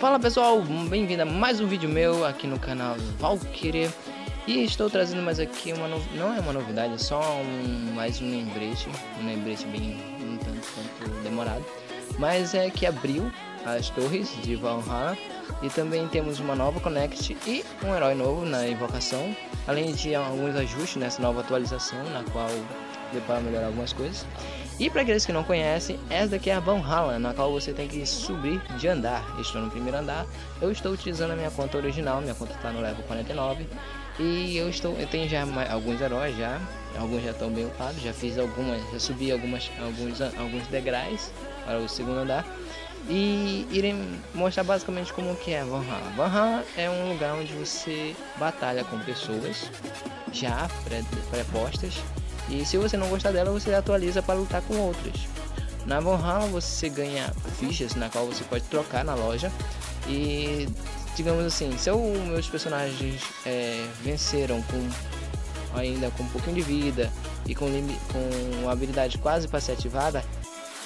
Fala pessoal, bem-vindo a mais um vídeo meu aqui no canal Valkyrie. E estou trazendo mais aqui uma no... não é uma novidade, é só um... mais um lembrete, um lembrete bem um tanto quanto demorado. Mas é que abriu as torres de Valhalla e também temos uma nova Connect e um herói novo na invocação Além de alguns ajustes nessa nova atualização na qual deu para melhorar algumas coisas e para aqueles que não conhecem, essa daqui é a Valhalla, na qual você tem que subir de andar. Estou no primeiro andar, eu estou utilizando a minha conta original, minha conta está no level 49. E eu estou, eu tenho já alguns heróis já, alguns já estão bem upados, já fiz algumas, já subi algumas, alguns, alguns degraus para o segundo andar. E irei mostrar basicamente como que é Valhalla. Valhalla é um lugar onde você batalha com pessoas já pré-postas e se você não gostar dela, você atualiza para lutar com outras. Na Valhalla você ganha fichas na qual você pode trocar na loja e digamos assim, se os meus personagens é, venceram com ainda com um pouquinho de vida e com, com habilidade quase para ser ativada,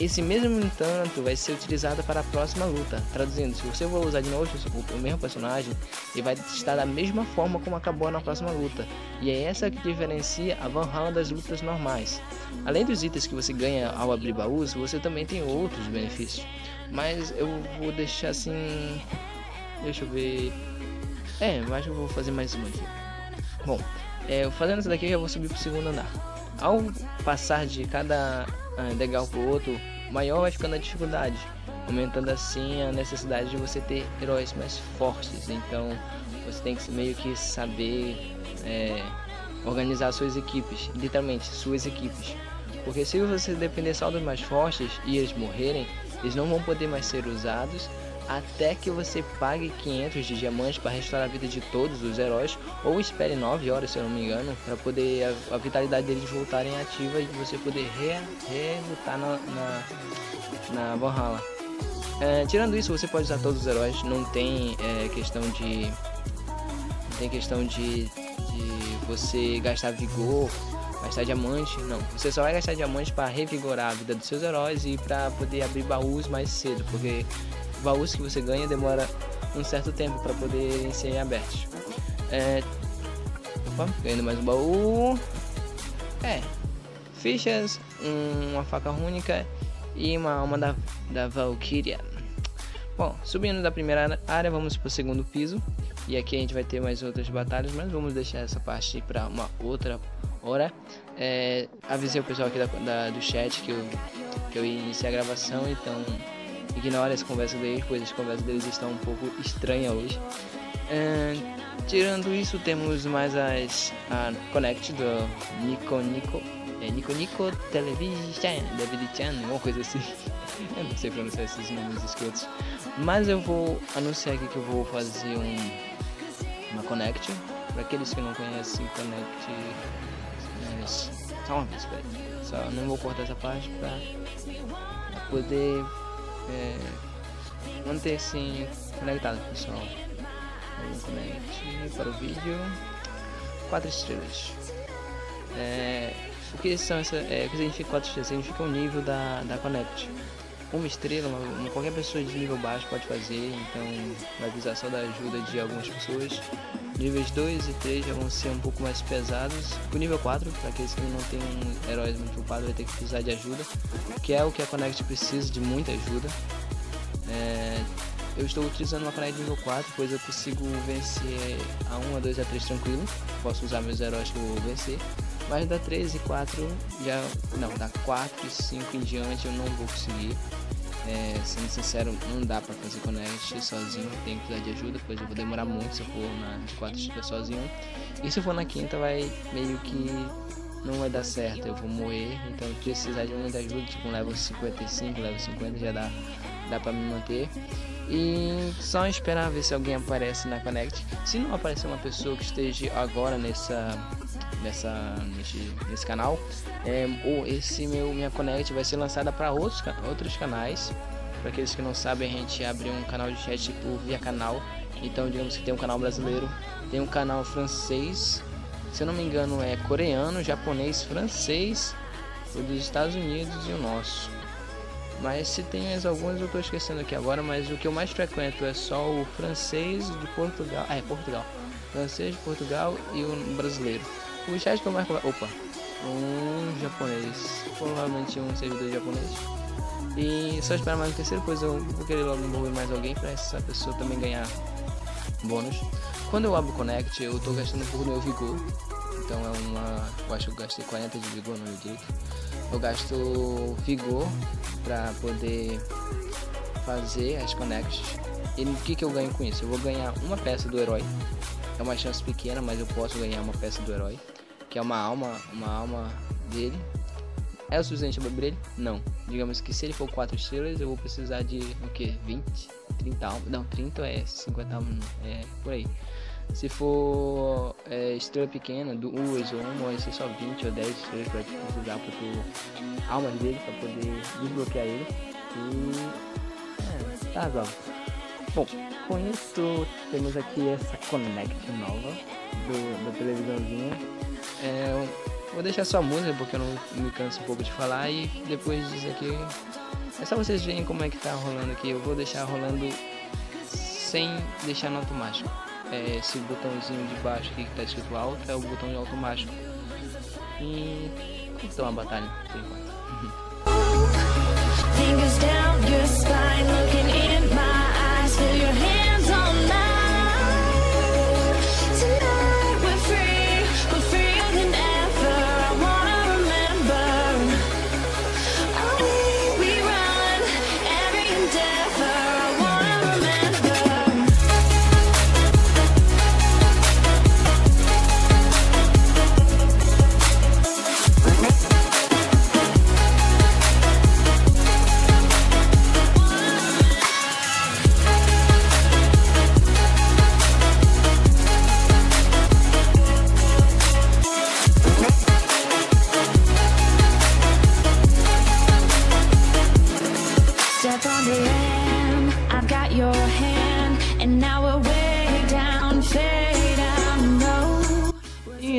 esse mesmo entanto vai ser utilizado para a próxima luta. Traduzindo, se você for usar de novo o mesmo personagem, ele vai estar da mesma forma como acabou na próxima luta. E é essa que diferencia a Valhalla das lutas normais. Além dos itens que você ganha ao abrir baús, você também tem outros benefícios. Mas eu vou deixar assim. Deixa eu ver. É, mas eu vou fazer mais uma aqui. Bom, é, fazendo isso daqui eu já vou subir para o segundo andar. Ao passar de cada degrau para o outro, maior vai ficando a dificuldade, aumentando assim a necessidade de você ter heróis mais fortes. Então você tem que meio que saber é, organizar suas equipes, literalmente suas equipes. Porque se você depender só dos mais fortes e eles morrerem, eles não vão poder mais ser usados até que você pague 500 de diamantes para restaurar a vida de todos os heróis, ou espere 9 horas, se eu não me engano, para poder a, a, vitalidade deles voltarem ativa e você poder relutar re na, na, na Valhalla. É, tirando isso, você pode usar todos os heróis, não tem é, questão de. Não tem questão de, de você gastar vigor, gastar diamante, não. Você só vai gastar diamante para revigorar a vida dos seus heróis e para poder abrir baús mais cedo, porque baús que você ganha demora um certo tempo para poder ser abertos. É... Opa, ganhando mais um baú. É. Fichas, uma faca única e uma alma da, da Valkyria. Bom, subindo da primeira área, vamos para o segundo piso. E aqui a gente vai ter mais outras batalhas, mas vamos deixar essa parte para uma outra hora. É, avisei o pessoal aqui da, da, do chat que eu, que eu ia iniciar a gravação, então Ignore as conversas deles, pois as conversas deles estão um pouco estranhas hoje. tirando isso, temos mais as a Connect do Nico Nico. É Nico Nico Television, David Chan, uma coisa assim. eu não sei pronunciar esses nomes escritos. Mas eu vou anunciar aqui que eu vou fazer um, uma Connect. Para aqueles que não conhecem Connect. Mas, só uma vez, Só não vou cortar essa parte para poder é, manter assim conectado pessoal. Conecte para o vídeo. Quatro estrelas. É, o que são essa, é, o que significa quatro estrelas? Significa o nível da, da Connect. Uma estrela, uma, uma, qualquer pessoa de nível baixo pode fazer, então vai precisar só da ajuda de algumas pessoas. Níveis 2 e 3 já vão ser um pouco mais pesados. O nível 4, para aqueles que não tem heróis muito ocupados, vai ter que precisar de ajuda, que é o que a Connect precisa de muita ajuda. É, eu estou utilizando uma Connect nível 4, pois eu consigo vencer a 1, a 2 a 3 tranquilo. Posso usar meus heróis que eu vou vencer. Mas da 3 e 4 já. Não, da 4 e 5 em diante eu não vou conseguir. É, sendo sincero, não dá pra fazer connect sozinho, tem que precisar de ajuda, pois eu vou demorar muito se eu for na de 4 estiver sozinho. E se eu for na quinta vai meio que não vai dar certo, eu vou morrer, então precisar de muita ajuda, tipo um level 55, level 50 já dá, dá pra me manter. E só esperar ver se alguém aparece na Connect. Se não aparecer uma pessoa que esteja agora nessa nessa nesse, nesse canal é, ou esse meu minha connect vai ser lançada para outros outros canais para aqueles que não sabem a gente abre um canal de chat tipo via canal então digamos que tem um canal brasileiro tem um canal francês se eu não me engano é coreano japonês francês o dos Estados Unidos e o nosso Mas se tem mais alguns eu estou esquecendo aqui agora, mas o que eu mais frequento é só o francês de Portugal. Ah, é Portugal. Francês de Portugal e o brasileiro. O chat que eu mais Opa! Um japonês. Provavelmente um servidor japonês. E só esperar mais um terceiro, pois eu vou querer logo envolver mais alguém para essa pessoa também ganhar bônus. Quando eu abro o Connect, eu estou gastando do meu vigor. Então é uma. Eu acho que eu gastei 40 de vigor, no direito. Eu gasto vigor para poder fazer as connects. E o que, que eu ganho com isso? Eu vou ganhar uma peça do herói. É uma chance pequena, mas eu posso ganhar uma peça do herói. Que é uma alma, uma alma dele. É o suficiente para abrir ele? Não. Digamos que se ele for 4 estrelas, eu vou precisar de o que? 20? 30 almas? Não, 30 é 50 almas, é por aí. Se for é, estrela pequena, duas ou uma, vai ser só 20 ou 10 estrelas para precisar para tu dele para poder desbloquear ele. E é, tá bom. Bom, com isso temos aqui essa Connect nova do, da televisãozinha. É, vou deixar só a música porque eu não me canso um pouco de falar e depois disso aqui é só vocês verem como é que tá rolando aqui. Eu vou deixar rolando sem deixar no automático é, esse botãozinho de baixo aqui que está escrito alto é o botão de automático. E então uma batalha por enquanto.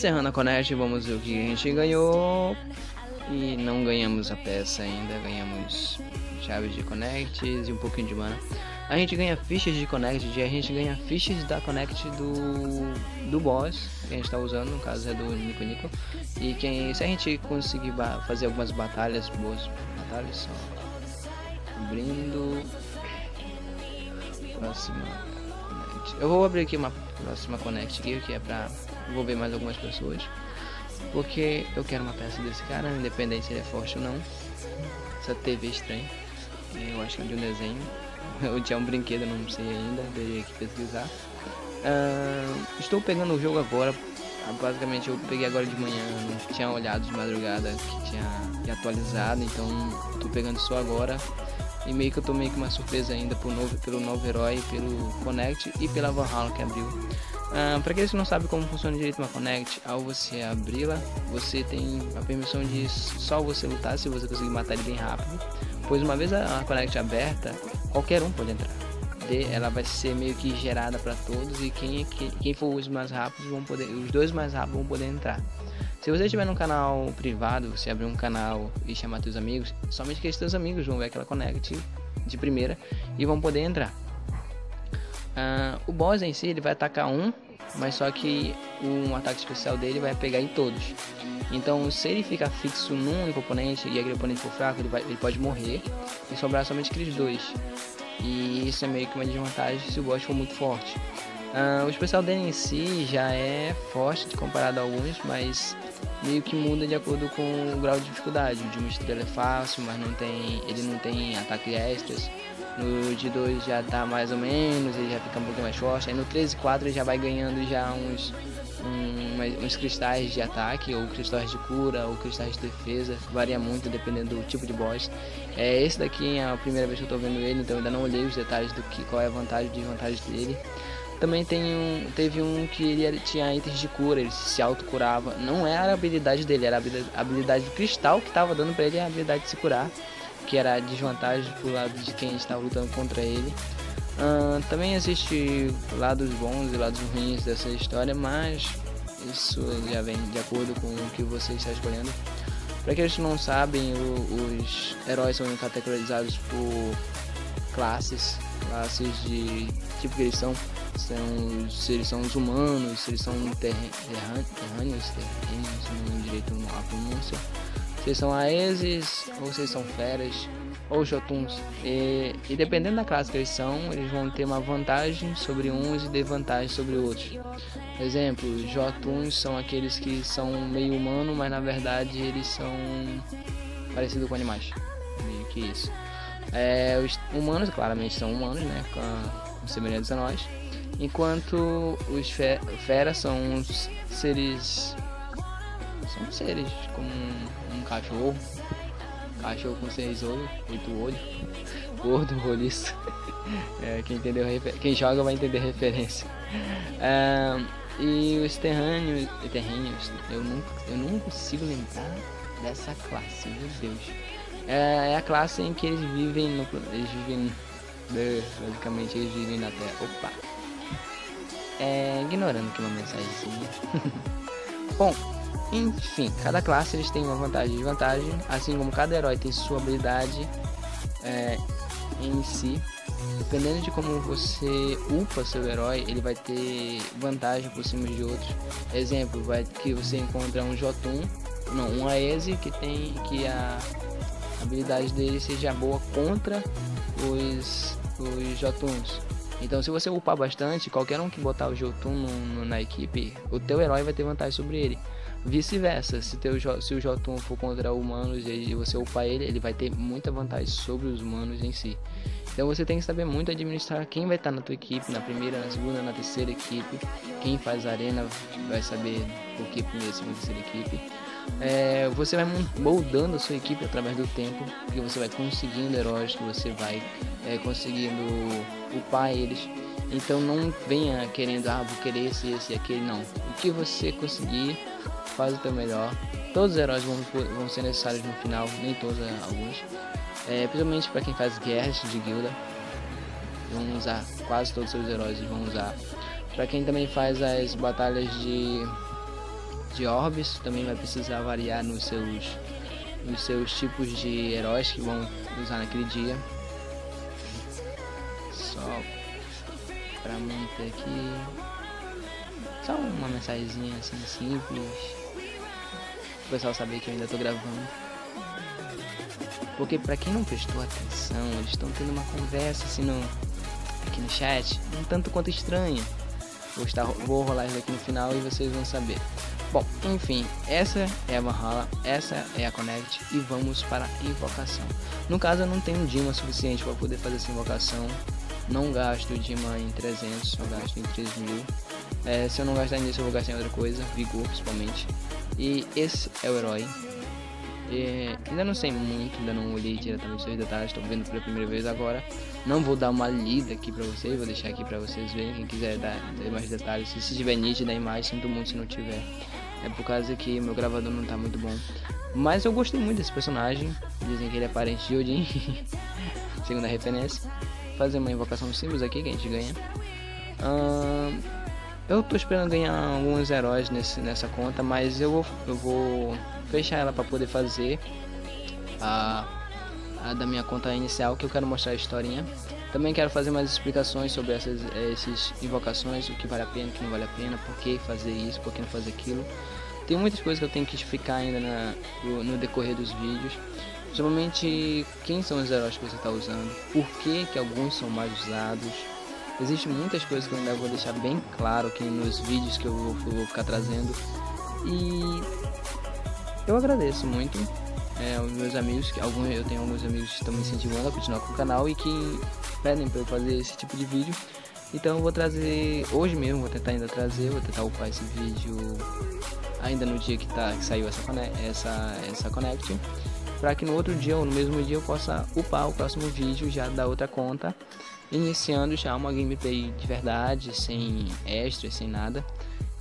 Encerrando a Connect, vamos ver o que a gente ganhou. E não ganhamos a peça ainda, ganhamos chaves de Connect e um pouquinho de mana. A gente ganha fichas de Connect, a gente ganha fichas da Connect do, do boss, que a gente está usando, no caso é do Nico Nico. E quem, se a gente conseguir fazer algumas batalhas, boas batalhas, só abrindo. Próxima Eu vou abrir aqui uma próxima Connect aqui, que é pra vou ver mais algumas pessoas. Porque eu quero uma peça desse cara, independente se ele é forte ou não. Essa TV é estranha. Eu acho que é de um desenho. Ou de um brinquedo, não sei ainda. Teria que pesquisar. Uh, estou pegando o jogo agora. Basicamente eu peguei agora de manhã. Não tinha olhado de madrugada que tinha atualizado. Então estou pegando só agora. E meio que eu tô meio que uma surpresa ainda por novo, pelo novo herói, pelo Connect e pela Valhalla que abriu. Uh, para aqueles que não sabem como funciona direito uma Connect, ao você abri-la, você tem a permissão de só você lutar se você conseguir matar ele bem rápido. Pois uma vez a, a Connect aberta, qualquer um pode entrar. Ela vai ser meio que gerada para todos e quem, quem, quem for os mais rápidos vão poder, os dois mais rápidos vão poder entrar. Se você estiver num canal privado, você abrir um canal e chamar seus amigos, somente aqueles seus amigos vão ver aquela Connect de primeira e vão poder entrar. Uh, o boss em si ele vai atacar um, mas só que um ataque especial dele vai pegar em todos. Então, se ele ficar fixo num único oponente e aquele oponente for fraco, ele, vai, ele pode morrer e sobrar somente aqueles dois. E isso é meio que uma desvantagem se o boss for muito forte. Uh, o especial dele em si já é forte comparado a alguns, mas meio que muda de acordo com o grau de dificuldade. O de uma estrela é fácil, mas não tem, ele não tem ataque extras. No de 2 já tá mais ou menos, ele já fica um pouquinho mais forte. Aí no 13 e 4 ele já vai ganhando já uns, um, uns cristais de ataque, ou cristais de cura, ou cristais de defesa. Varia muito dependendo do tipo de boss. É, esse daqui é a primeira vez que eu tô vendo ele, então ainda não olhei os detalhes do que qual é a vantagem e desvantagem dele. Também tem um, teve um que ele tinha itens de cura, ele se autocurava. Não era a habilidade dele, era a habilidade do cristal que estava dando para ele a habilidade de se curar que era a desvantagem pro lado de quem estava lutando contra ele. Uh, também existe lados bons e lados ruins dessa história, mas isso já vem de acordo com o que você está escolhendo. Para aqueles que não sabem, os heróis são categorizados por classes, classes de tipo que eles são, são se eles são os humanos, se eles são terrâneos, terrâneos, não direito a pronúncia, se eles são aeses ou se eles são feras ou Jotuns. E, e, dependendo da classe que eles são, eles vão ter uma vantagem sobre uns e desvantagem sobre outros. Exemplo, Jotuns são aqueles que são meio humano, mas na verdade eles são parecidos com animais. Meio que isso. É, os humanos, claramente, são humanos, né? Com, semelhantes a nós. Enquanto os fe feras são os seres. São seres como um, um cachorro, Cachorro com seis olhos, oito olhos, gordo, roliço. É, quem, entendeu, quem joga vai entender a referência. É, e os terrâneos, terrênios, eu não, eu não consigo lembrar dessa classe, meu Deus. É, é a classe em que eles vivem no, eles vivem basicamente eles vivem na Terra. Opa. É, ignorando aqui uma mensagem. Bom, enfim, cada classe eles têm uma vantagem e desvantagem, assim como cada herói tem sua habilidade é, em si. Dependendo de como você upa seu herói, ele vai ter vantagem por cima de outros. Exemplo, vai que você encontra um Jotun, não, um Aese que tem que a habilidade dele seja boa contra os, os Jotuns. Então, se você upar bastante, qualquer um que botar o Jotun no, no, na equipe, o teu herói vai ter vantagem sobre ele. Vice-versa, se, teu, se o Jotun for contra humanos e você upar ele, ele vai ter muita vantagem sobre os humanos em si. Então você tem que saber muito administrar quem vai estar na tua equipe, na primeira, na segunda, na terceira equipe. Quem faz arena vai saber o que primeira, segunda, terceira equipe. É, você vai moldando a sua equipe através do tempo, porque você vai conseguindo heróis, que você vai é, conseguindo upar eles. Então não venha querendo, ah, vou querer esse, esse e aquele, não. O que você conseguir faz o teu melhor. Todos os heróis vão, vão ser necessários no final, nem todos, é, alguns. É, principalmente para quem faz guerras de guilda, vão usar quase todos os seus heróis vão usar. Para quem também faz as batalhas de de orbes, também vai precisar variar nos seus nos seus tipos de heróis que vão usar naquele dia. Só para manter aqui só uma mensagenzinha assim simples o pessoal saber que eu ainda tô gravando. Porque para quem não prestou atenção, eles estão tendo uma conversa assim no, aqui no chat, um tanto quanto estranha. Vou, estar, vou rolar isso aqui no final e vocês vão saber. Bom, enfim, essa é a Valhalla, essa é a Connect e vamos para a invocação. No caso, eu não tenho Dima suficiente para poder fazer essa invocação. Não gasto Dima em 300, só gasto em 3000. É, se eu não gastar nisso, eu vou gastar em outra coisa, vigor principalmente. E esse é o herói. E ainda não sei muito, ainda não olhei diretamente os detalhes, estou vendo pela primeira vez agora. Não vou dar uma lida aqui pra vocês, vou deixar aqui pra vocês verem. Quem quiser dar, dar mais detalhes, se estiver nítido a imagem, sinto muito se não tiver. É por causa que meu gravador não tá muito bom. Mas eu gostei muito desse personagem. Dizem que ele é parente de Odin, segundo a referência. Fazer uma invocação simples aqui que a gente ganha. Uh, eu tô esperando ganhar alguns heróis nesse, nessa conta, mas eu vou, eu vou fechar ela para poder fazer a, a, da minha conta inicial, que eu quero mostrar a historinha. Também quero fazer mais explicações sobre essas, essas invocações, o que vale a pena, o que não vale a pena, por que fazer isso, por que não fazer aquilo. Tem muitas coisas que eu tenho que explicar ainda na, no, no decorrer dos vídeos. Principalmente quem são os heróis que você está usando, por que, que alguns são mais usados, Existem muitas coisas que eu ainda vou deixar bem claro aqui nos vídeos que eu vou, vou ficar trazendo. E eu agradeço muito é, aos meus amigos, que alguns, eu tenho alguns amigos que estão me incentivando a continuar com o canal e que pedem para eu fazer esse tipo de vídeo. Então eu vou trazer hoje mesmo, vou tentar ainda trazer, vou tentar upar esse vídeo ainda no dia que, tá, que saiu essa, essa, essa Connect para que no outro dia ou no mesmo dia eu possa upar o próximo vídeo já da outra conta iniciando já uma gameplay de verdade, sem extras, sem nada.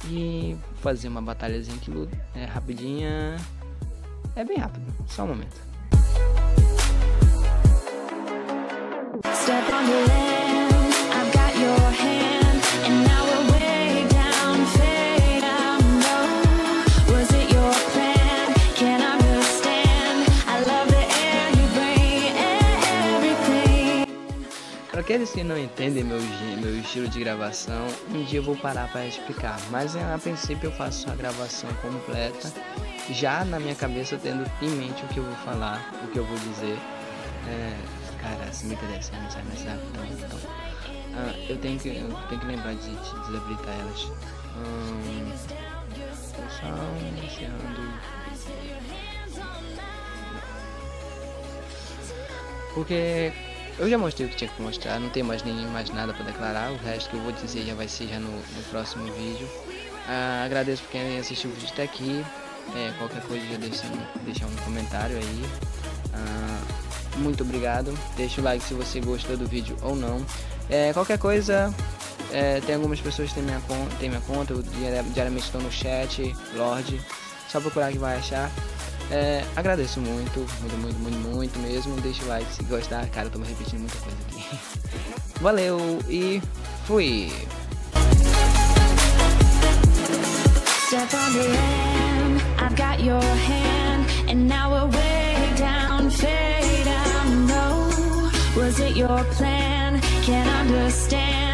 E fazer uma batalhazinha que é rapidinha. É bem rápido, só um momento. Step on land, I've got your hand, aqueles que não entendem meu, meu estilo de gravação, um dia eu vou parar para explicar. Mas a princípio eu faço a gravação completa, já na minha cabeça tendo em mente o que eu vou falar, o que eu vou dizer. É, cara, assim me interessa, não sai mais rápido. Então, então. Ah, eu, tenho que, eu tenho que lembrar de, de desabilitar elas. Hum, só iniciando. Porque eu já mostrei o que tinha que mostrar, não tem mais nem mais nada para declarar, o resto que eu vou dizer já vai ser já no, no próximo vídeo. Ah, agradeço por quem assistiu o vídeo até aqui. É, qualquer coisa já deixa, deixa um comentário aí. Ah, muito obrigado. Deixa o like se você gostou do vídeo ou não. É, qualquer coisa, é, tem algumas pessoas que têm minha, tem minha conta, eu diariamente estou no chat, Lorde. Só procurar que vai achar. É, agradeço muito, muito, muito, muito, muito mesmo. Deixa o like se gostar. Cara, eu tô me repetindo muita coisa aqui. Valeu e fui! Step on the end, I've got your hand, and now we're way down, fade down. No, was it your plan? Can't understand.